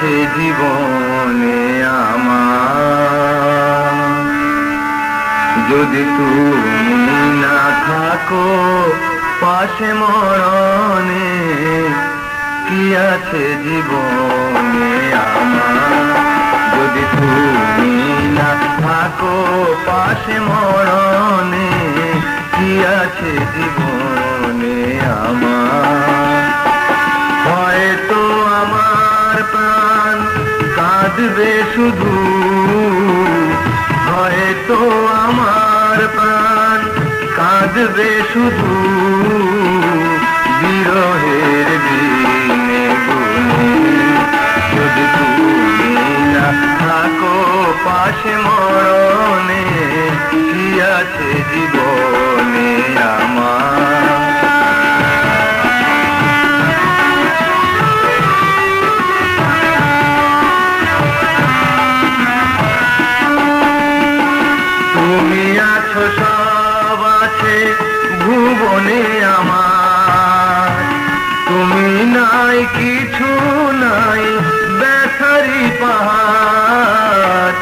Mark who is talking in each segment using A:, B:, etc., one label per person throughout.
A: আছে জীবনে আমার। যদি তুমি না থাকো পাশে মরণে, কি আছে জীবনে আমার? যদি তুমি না থাকো পাশে মরণে, কি আছে জীবনে কাঁদবে শুধু। হয়তো আমার প্রাণ কাঁদবে শুধু। বিরহের দিনে যদি তুমি থাকো পাশে মরণে কিছু নাই ব্যথারি পাহাড়।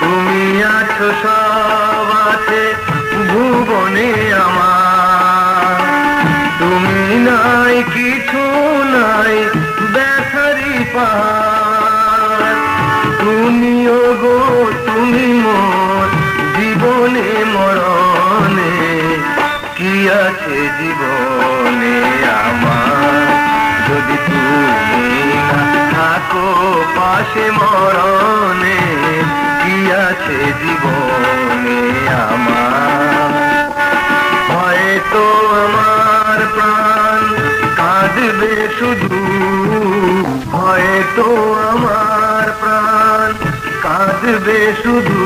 A: তুমি আছো, সব আছে, ভুবনে আমার। তুমি নাই, কিছু নাই ব্যথারি পাহাড়। তুমিও গো তুমি মোর জীবনে, মরণে, কি আছে জীবনে? থাকো পাশে মরণে কি আছে জীবনে আমার। হয়তো আমার প্রাণ কাঁদবে শুধু। হয়তো আমার প্রাণ কাঁদবে শুধু।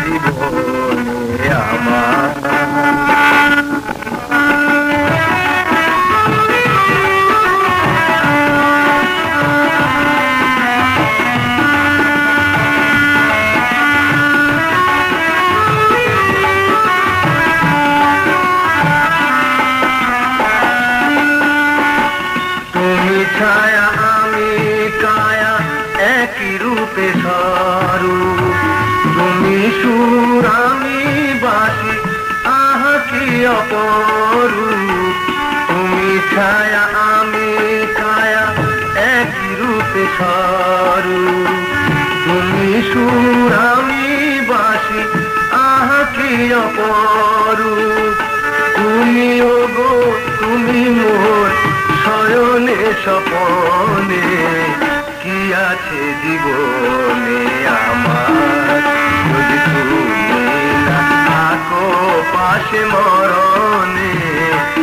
A: জীবনে আমার ছায়া আমি কায়া একই রূপে তুমি আমি বাসি আহা কি তুমি ছায়া, আমি একই রূপে সরু তুমি সুর বাসি আহা কি তুমি ও গো তুমি মোর শয়নে, স্বপনে, কি আছে জীবনে আমার পাশে মরণে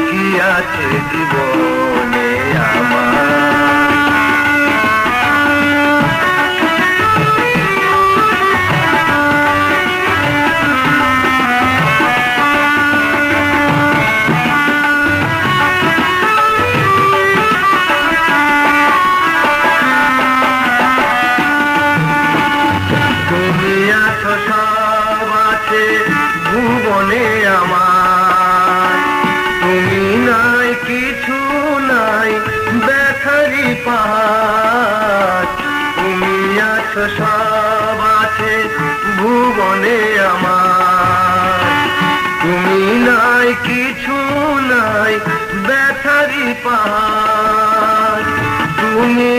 A: কি আছে জীবনে আমার? আছো আছে ভুবনে আমার। তুমি নাই, কিছু নাই, ব্যথারি পাহাড়। তুমি আছো, সব আছে ভুবনে আমার। তুমি নাই, কিছু নাই, ব্যথারি পাহাড়। তুমি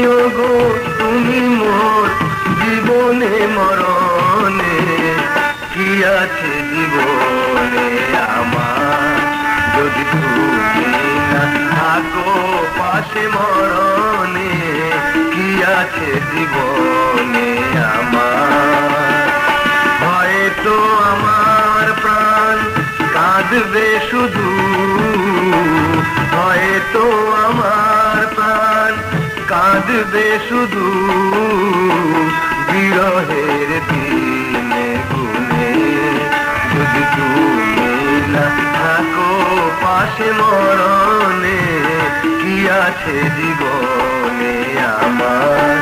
A: পাশে মরণে, কি আছে জীবনে আমার? হয়তো আমার প্রাণ কাঁদবে শুধু। হয়তো আমার প্রাণ কাঁদবে শুধু। বিরহের দিনে গুনে যদি তুমি না থাকো পাশে মরণে আছে জীবনে আমার।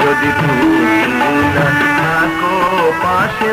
A: যদি তুমি না থাকো পাশে